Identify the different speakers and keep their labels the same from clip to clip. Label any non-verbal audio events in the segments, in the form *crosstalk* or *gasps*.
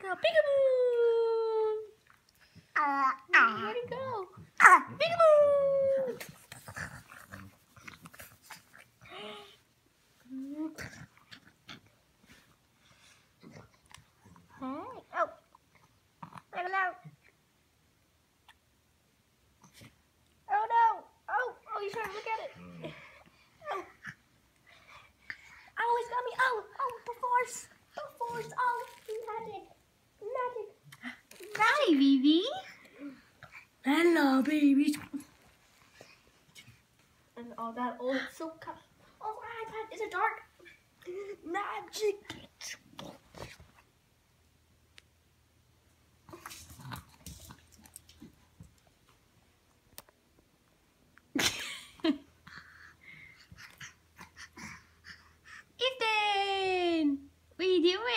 Speaker 1: Go? Peekaboo! Where'd it go? Peekaboo! Hey, oh, hello. Oh no! Oh, oh, he's trying to look at it. Oh, oh, he's got me. Oh, oh, the force, the force. Oh, magic, magic.
Speaker 2: Hi, Vivi.
Speaker 1: Hello, babies. And all that old silk cup. Oh, my iPad is it dark? Magic.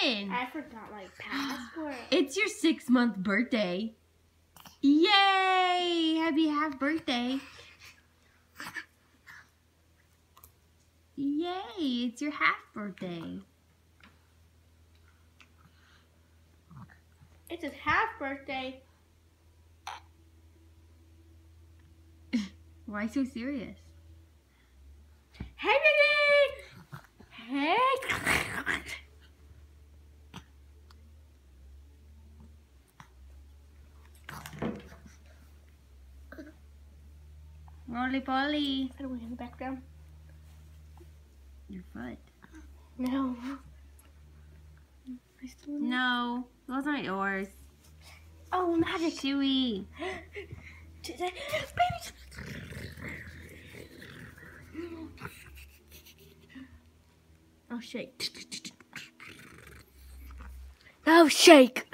Speaker 2: Doing?
Speaker 1: I forgot my password. *gasps*
Speaker 2: It's your six month birthday. Yay! Happy half birthday. Yay! It's your half birthday.
Speaker 1: It's his half birthday. *laughs*
Speaker 2: Why so serious? Roly
Speaker 1: Polly. Do we in the background?
Speaker 2: Your foot.
Speaker 1: No. I still
Speaker 2: No, those aren't yours.
Speaker 1: Oh, magic.
Speaker 2: Chewy. *gasps*
Speaker 1: Baby. Oh, shake. Oh, shake.